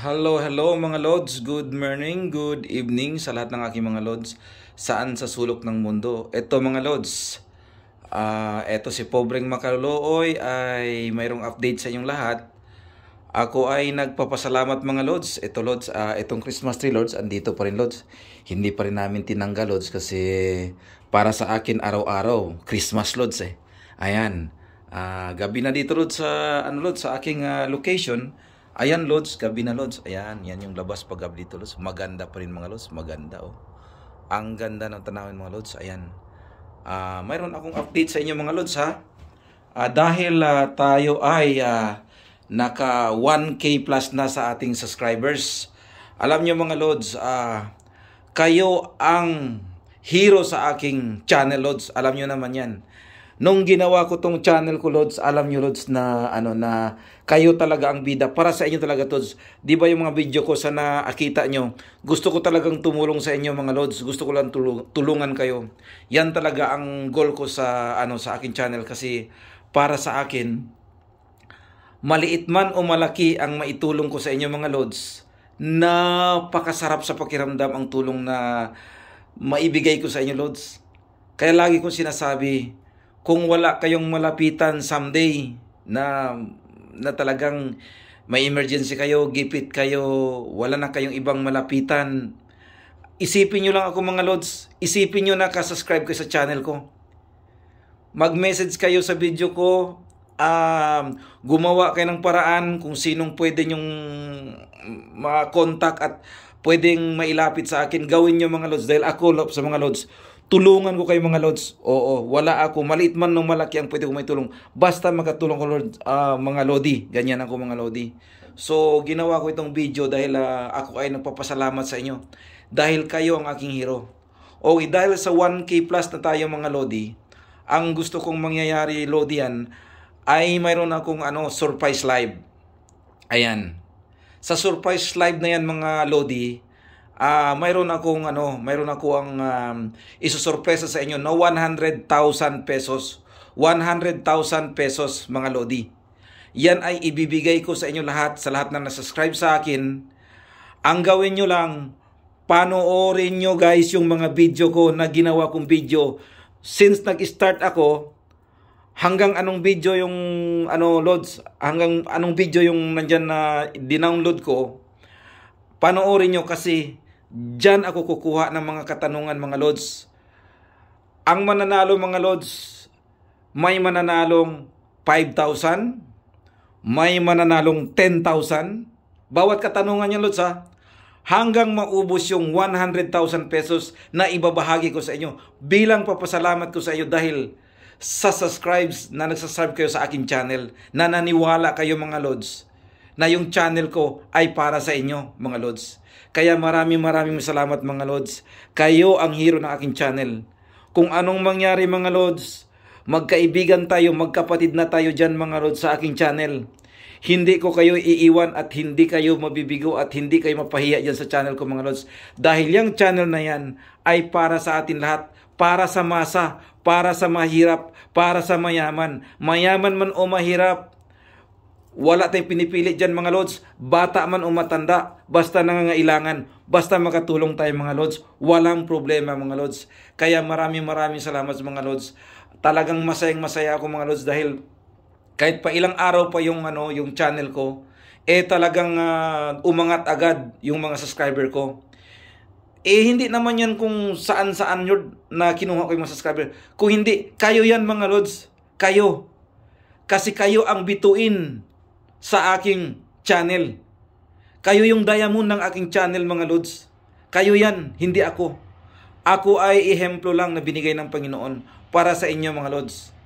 Hello, hello mga Lods. Good morning, good evening sa lahat ng aking mga Lods. Saan sa sulok ng mundo. Ito mga Lods. Uh, ito si Pobreng Makalooy ay mayroong update sa inyong lahat. Ako ay nagpapasalamat mga Lods. Ito Lods, uh, itong Christmas tree Lods, andito pa rin Lods. Hindi pa rin namin tinanggal Lods kasi para sa akin araw-araw, Christmas Lods eh. Ayan. Uh, gabi na dito Lods sa, ano, Lods, sa aking uh, location. Ayan, Lods, gabi na, Lods. Ayan, yan yung labas pag gabi dito, Lods. Maganda pa rin, mga Lods. Maganda, oh. Ang ganda ng tanawin, mga Lods. Ayan. Uh, mayroon akong update sa inyo, mga Lods, ha? Uh, dahil uh, tayo ay uh, naka 1K plus na sa ating subscribers. Alam nyo, mga Lods, uh, kayo ang hero sa aking channel, Lods. Alam nyo naman yan. Nung ginawa ko tong channel ko, Lods, alam nyo, Lods, na, ano, na kayo talaga ang bida. Para sa inyo talaga, Lods. Di ba yung mga video ko sa nakita nyo? Gusto ko talagang tumulong sa inyo, mga Lods. Gusto ko lang tulungan kayo. Yan talaga ang goal ko sa, ano, sa aking channel. Kasi para sa akin, maliit man o malaki ang maitulong ko sa inyo, mga Lods, napakasarap sa pakiramdam ang tulong na maibigay ko sa inyo, Lods. Kaya lagi kong sinasabi, kung wala kayong malapitan someday na na talagang may emergency kayo, gipit kayo, wala na kayong ibang malapitan, isipin nyo lang ako mga lods, isipin nyo na ka-subscribe kayo sa channel ko. Mag-message kayo sa video ko, um, gumawa kayo ng paraan kung sinong pwede nyong ma-contact at pwedeng mailapit sa akin, gawin nyo mga lods. Dahil ako sa mga lods, tulungan ko kayo mga Lods. Oo, wala ako. Maliit man nung malaki ang pwede ko may tulong. Basta makatulong ko Lord, uh, mga Lodi. Ganyan ako mga Lodi. So, ginawa ko itong video dahil uh, ako ay nagpapasalamat sa inyo. Dahil kayo ang aking hero. Okay, dahil sa 1K plus na tayo mga Lodi, ang gusto kong mangyayari Lodi yan, ay mayroon akong ano, surprise live. Ayan. Sa surprise live na yan mga Lodi, uh, mayroon akong ano, mayroon ako ang um, isusurpresa sa inyo na 100,000 pesos. 100,000 pesos mga lodi. Yan ay ibibigay ko sa inyo lahat, sa lahat na nasubscribe sa akin. Ang gawin nyo lang, panoorin nyo guys yung mga video ko na ginawa kong video. Since nag-start ako, hanggang anong video yung ano loads, hanggang anong video yung nandyan na dinownload ko, panoorin nyo kasi Diyan ako kukuha ng mga katanungan mga lods. Ang mananalo mga lods, may mananalong 5,000, may mananalong 10,000. Bawat katanungan niya lods ha, hanggang maubos yung 100,000 pesos na ibabahagi ko sa inyo bilang papasalamat ko sa inyo dahil sa subscribes na nagsasubscribe kayo sa aking channel na naniwala kayo mga lods na yung channel ko ay para sa inyo, mga Lods. Kaya maraming maraming salamat, mga Lods. Kayo ang hero ng aking channel. Kung anong mangyari, mga Lods, magkaibigan tayo, magkapatid na tayo dyan, mga Lods, sa aking channel. Hindi ko kayo iiwan at hindi kayo mabibigo at hindi kayo mapahiya dyan sa channel ko, mga Lods. Dahil yung channel na yan ay para sa atin lahat, para sa masa, para sa mahirap, para sa mayaman. Mayaman man o mahirap, wala tayong pinipili dyan mga lods. Bata man o matanda, basta nangangailangan, basta makatulong tayo mga lods. Walang problema mga lods. Kaya maraming maraming salamat sa mga lods. Talagang masayang masaya ako mga lods dahil kahit pa ilang araw pa yung ano yung channel ko, eh talagang uh, umangat agad yung mga subscriber ko. Eh hindi naman yan kung saan-saan yun na kinuha ko yung mga subscriber. Kung hindi, kayo yan mga lods. Kayo. Kasi kayo ang bituin sa aking channel. Kayo yung diamond ng aking channel mga Lods. Kayo yan, hindi ako. Ako ay ehemplo lang na binigay ng Panginoon para sa inyo mga Lods.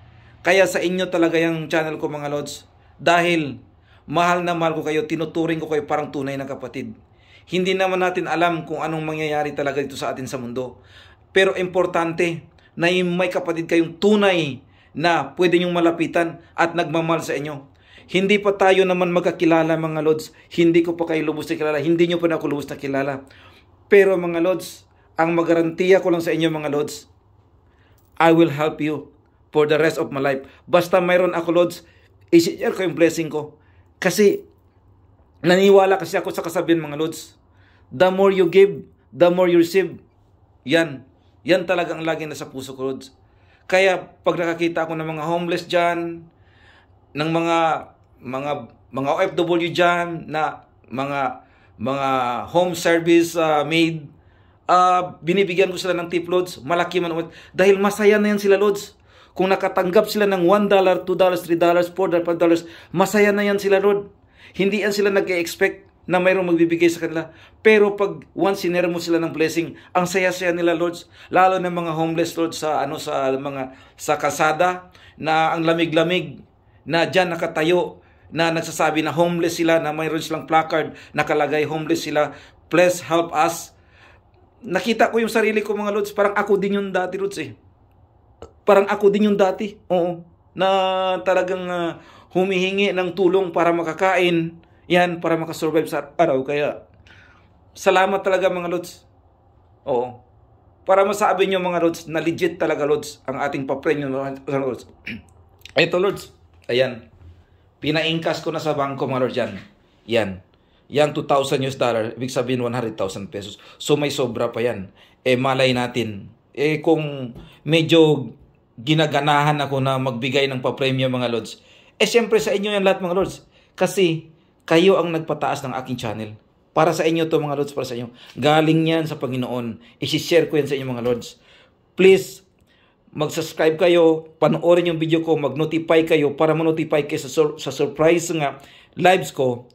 Kaya sa inyo talaga yung channel ko mga Lods. Dahil mahal na mahal ko kayo, tinuturing ko kayo parang tunay na kapatid. Hindi naman natin alam kung anong mangyayari talaga dito sa atin sa mundo. Pero importante na may kapatid kayong tunay na pwede nyong malapitan at nagmamahal sa inyo. Hindi pa tayo naman magkakilala mga Lods. Hindi ko pa kayo lubos na kilala. Hindi nyo pa na ako lubos na kilala. Pero mga Lods, ang magarantiya ko lang sa inyo mga Lods, I will help you for the rest of my life. Basta mayroon ako Lods, i-share ko yung blessing ko. Kasi Naniwala kasi ako sa kasabihan mga Lods. The more you give, the more you receive. Yan. Yan talaga ang lagi nasa puso ko, Lods. Kaya pag nakakita ako ng mga homeless dyan, ng mga mga mga OFW dyan na mga mga home service uh, maid uh, binibigyan ko sila ng tip loads malaki man dahil masaya na yan sila loads kung nakatanggap sila ng $1, $2, $3, $4, $5, masaya na yan sila, Lord. Hindi yan sila nag-expect na mayroong magbibigay sa kanila. Pero pag once sinera mo sila ng blessing, ang saya-saya nila, Lord. Lalo na mga homeless, Lord, sa ano sa mga sa kasada na ang lamig-lamig na diyan nakatayo na nagsasabi na homeless sila, na mayroon silang placard nakalagay homeless sila. Please help us. Nakita ko yung sarili ko mga Lods, parang ako din yung dati Lods eh. Parang ako din yung dati. Oo. Na talagang uh, humihingi ng tulong para makakain. Yan, para makasurvive sa araw. Kaya, salamat talaga mga Lods. Oo. Para masabi nyo mga Lods, na legit talaga Lods, ang ating papremyo mga Lods. Ito Lods, ayan. Pinaingkas ko na sa bangko mga Lods yan. Yan. Yang 2,000 US dollar, ibig sabihin 100,000 pesos. So may sobra pa yan. Eh malay natin. Eh kung medyo ginaganahan ako na magbigay ng papremyo mga lords. Eh siyempre sa inyo yan lahat mga lords. Kasi kayo ang nagpataas ng aking channel. Para sa inyo to mga lords, para sa inyo. Galing yan sa Panginoon. I-share ko yan sa inyo mga lords. Please, mag-subscribe kayo, panoorin yung video ko, mag-notify kayo para ma-notify kayo sa, sur- sa surprise nga lives ko.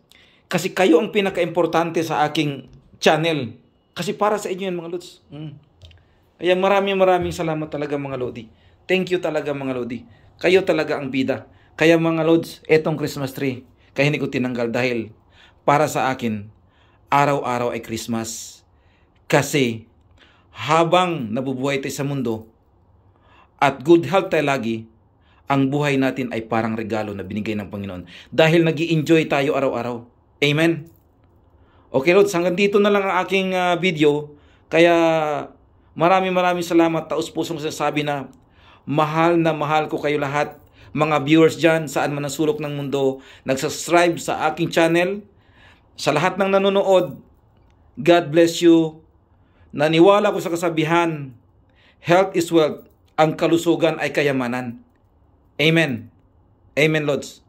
Kasi kayo ang pinaka-importante sa aking channel. Kasi para sa inyo yan mga lords. Mm. Kaya maraming maraming salamat talaga mga lodi. Thank you talaga mga Lodi. Kayo talaga ang bida. Kaya mga Lods, etong Christmas tree, kaya hindi ko tinanggal dahil para sa akin, araw-araw ay Christmas. Kasi habang nabubuhay tayo sa mundo at good health tayo lagi, ang buhay natin ay parang regalo na binigay ng Panginoon. Dahil nag enjoy tayo araw-araw. Amen? Okay, Lord, hanggang dito na lang ang aking uh, video. Kaya maraming maraming salamat. Taos pusong sasabi na Mahal na mahal ko kayo lahat. Mga viewers dyan, saan man ang sulok ng mundo, nagsubscribe sa aking channel. Sa lahat ng nanonood, God bless you. Naniwala ko sa kasabihan, health is wealth. Ang kalusugan ay kayamanan. Amen. Amen, Lords.